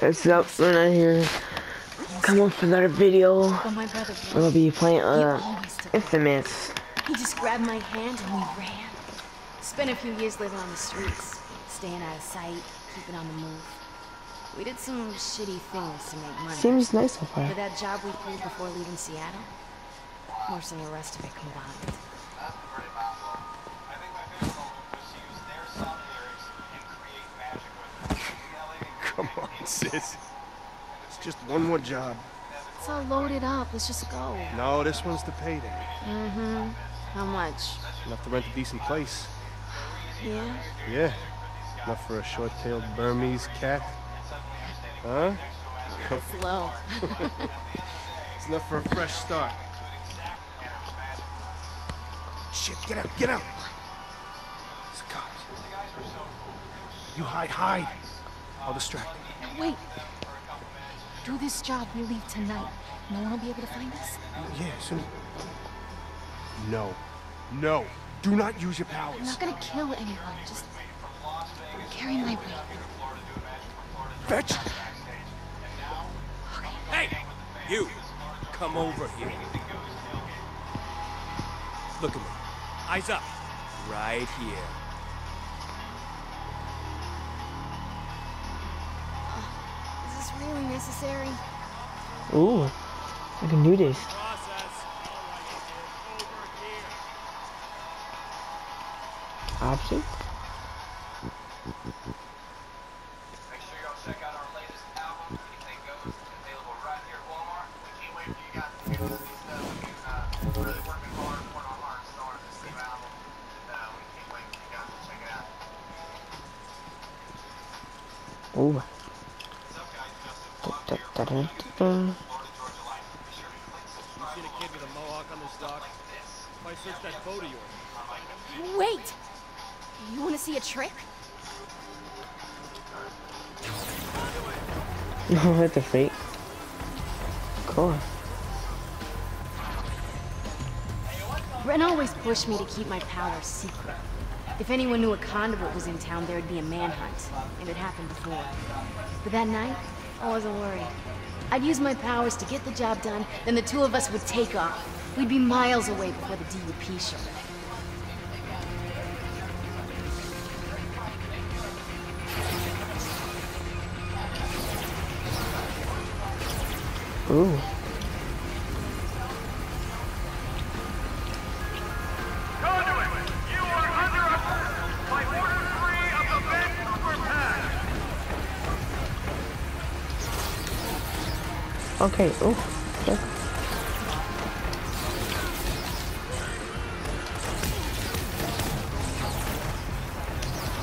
What's up? We're not here. Come on for another video. But my brother, We'll be playing uh Infamous. He just grabbed my hand and we ran. Spent a few years living on the streets, staying out of sight, keeping on the move. We did some shitty things to make money. Seems nice so far. But that job we pulled before leaving Seattle, worse than the rest of it combined. On, sis. It's just one more job. It's all loaded up. Let's just go. No, this one's the payday. Mm-hmm. How much? Enough to rent a decent place. Yeah? Yeah. Enough for a short-tailed Burmese cat. Huh? Low. It's enough for a fresh start. Shit, get out, get out! It's the cops. You hide, hide. I'll distract them. Wait. Do this job, we leave tonight. No one will be able to find us? Yeah, soon. No. No. Do not use your powers. I'm not gonna kill anyone. Just carry my weight. Fetch! Hey! You! Come over here. Look at me. Eyes up. Right here. Is this really necessary? Ooh, I can do this. Option? Make Da, da, da. Wait! You wanna see a trick? what the freak? Cool. Ren always pushed me to keep my powers secret. If anyone knew a conduit was in town, there'd be a manhunt. And it happened before. But that night, I wasn't worried. I'd use my powers to get the job done, then the two of us would take off. We'd be miles away before the DUP showed up. Ooh. Okay, ooh. Okay.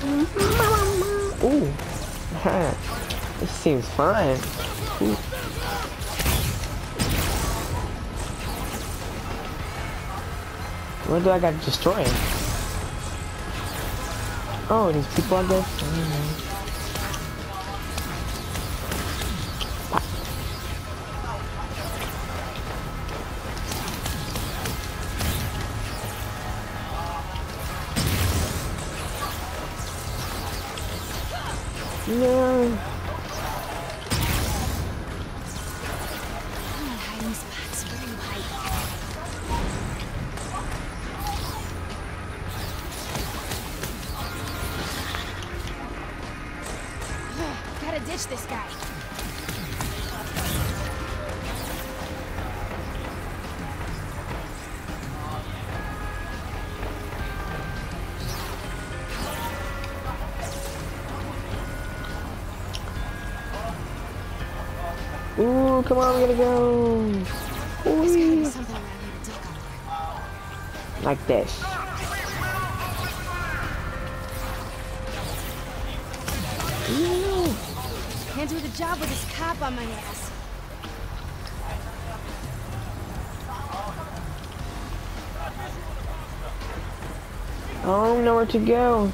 Ooh. this seems. Ooh. What do I got to destroy? Oh, these people I guess. Ditch this guy. Ooh, come on, we gotta go. There's gotta be Ooh. something around here to duck under. Like this. Ooh. Can't do the job with this cop on my ass. I don't know where to go.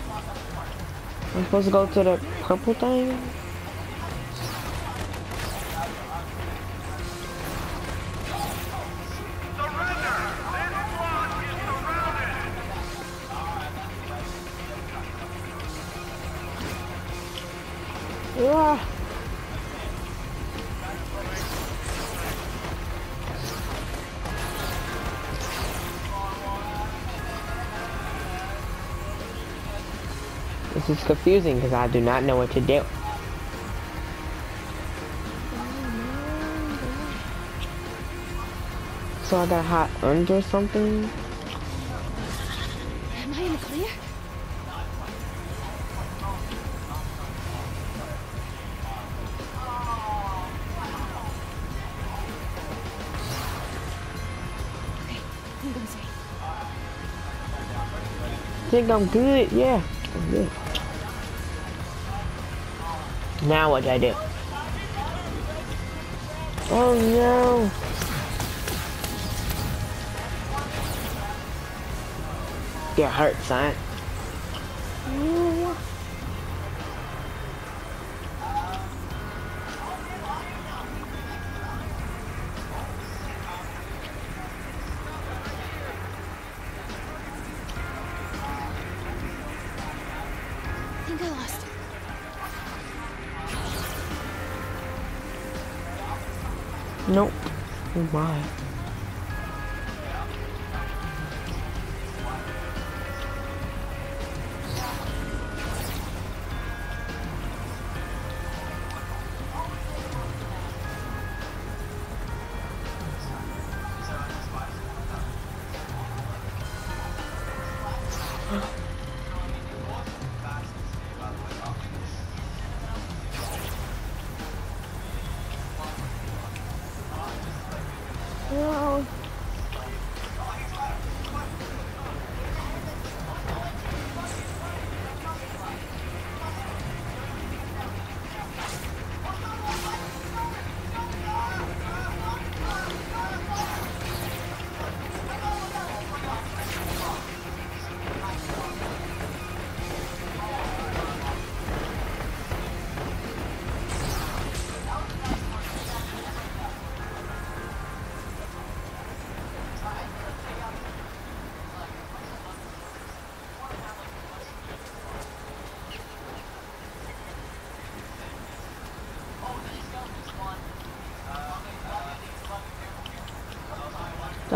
I'm supposed to go to the purple thing? This is confusing because I do not know what to do. So I got hot under something? Am I in the clear? Think I'm good, yeah. I'm good. Now what do I do? Oh no. Get hurt, son. I Nope. Oh my.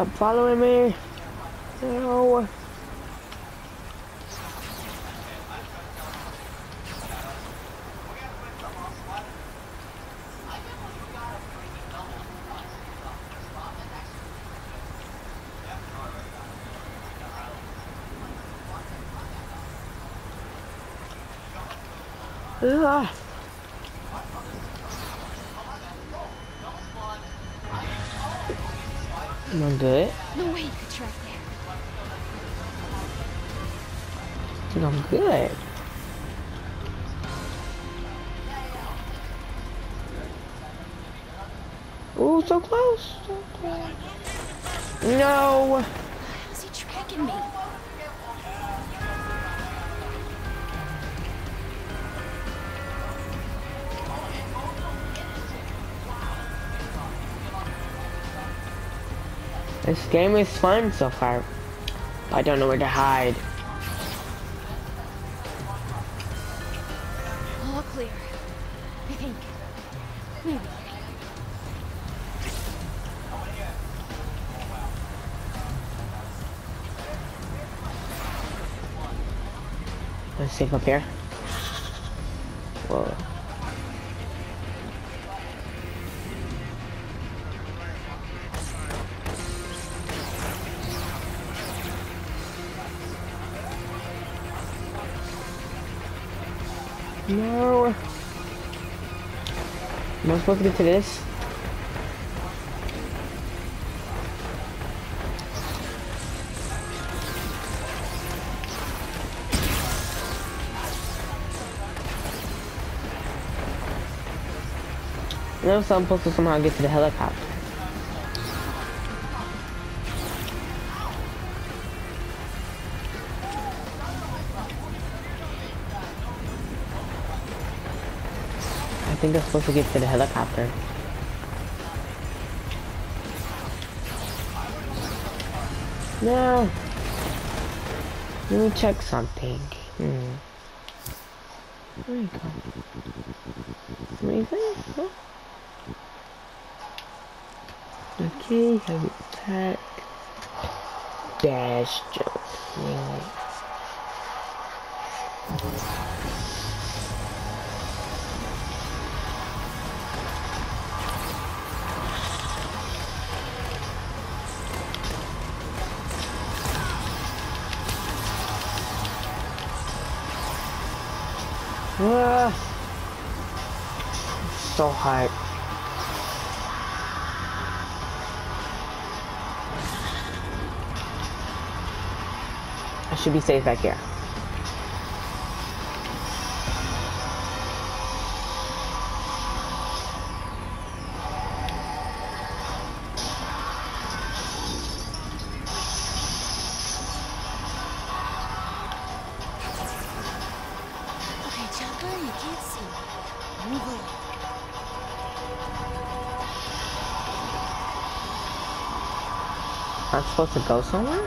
Stop following me. No. Ugh. Am I good? No way you could track there. I think I'm good. Ooh, so close. So close. No. How's he tracking me? This game is fun so far. I don't know where to hide. All clear. I think. Maybe. Let's see up here. Whoa. No. Am I supposed to get to this? No, so I'm supposed to somehow get to the helicopter. Think I'm supposed to get to the helicopter. No. Let me check something. Hmm. Where you go? No? Okay, heavy attack. Dash jump. So hot. I should be safe back here. I'm supposed to go somewhere? I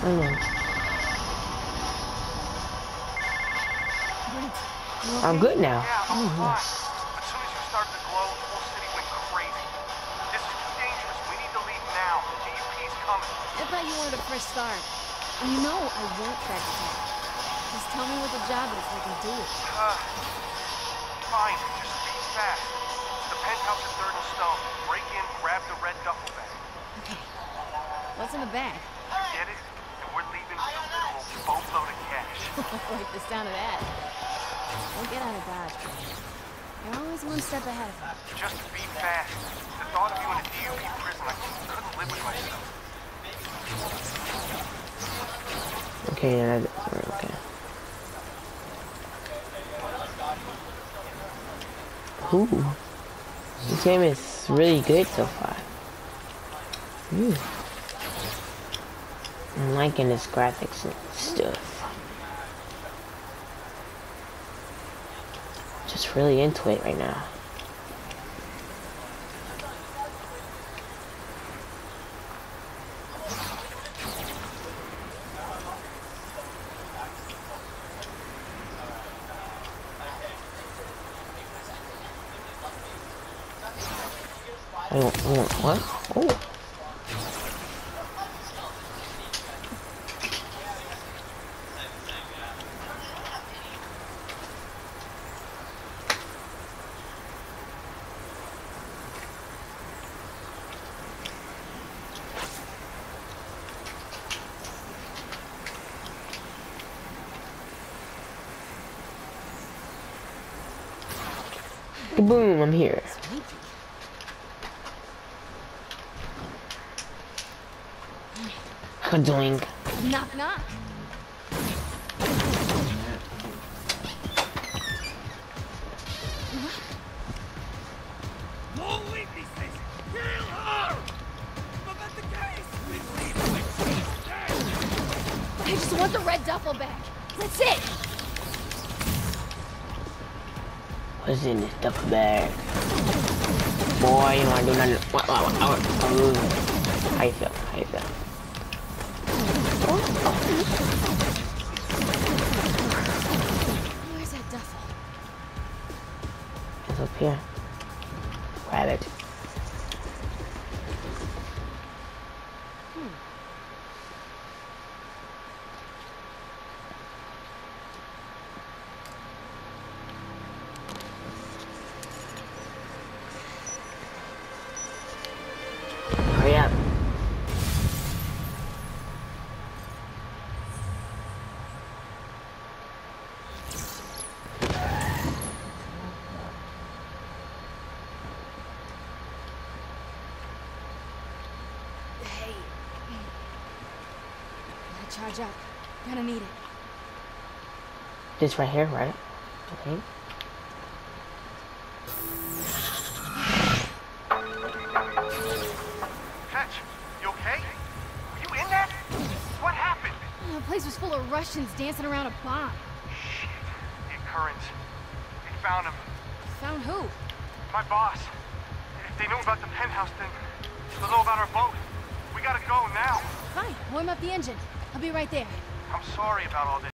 don't know. I'm good now. Yeah, I'm fine. As soon as you started to glow, the whole city went crazy. This is too dangerous. We need to leave now. The DUP's coming. I thought you wanted a fresh start. And you know I won't back attack. Just tell me what the job is, I can do it. Uh, fine. Just be fast. It's the penthouse at Third and Stone. Break in, grab the red duffel bag. Okay. What's in the bag? Get it? And we're leaving with a literal boatload of cash. like the sound of that. Don't get out of Dodge, bro. You're always one step ahead of me. Just be fast. The thought of you in a DUP prison, I couldn't live with myself. Okay, yeah, that, okay. Ooh. This game is really good so far. I'm liking this graphics and stuff. Just really into it right now. Want, what? Oh. Boom, I'm here. Swanky. Kadoink. Knock, knock. Don't leave me, Stacy! Kill her! Prevent the case! We leave with I just want the red duffel bag. That's it. What's in this duffel bag? Boy, you wanna do nothing. What, what, what, what. Mm. How you feel? Where's that duffel? It's up here. Charge up. Gonna need it. This right here, right? Okay. Fetch, you okay? Were you in that? What happened? Oh, the place was full of Russians dancing around a bomb. Shit. The occurrence. They found him. Found who? My boss. If they knew about the penthouse, then they'll know about our boat. We gotta go now. Fine, warm up the engine. I'll be right there. I'm sorry about all this.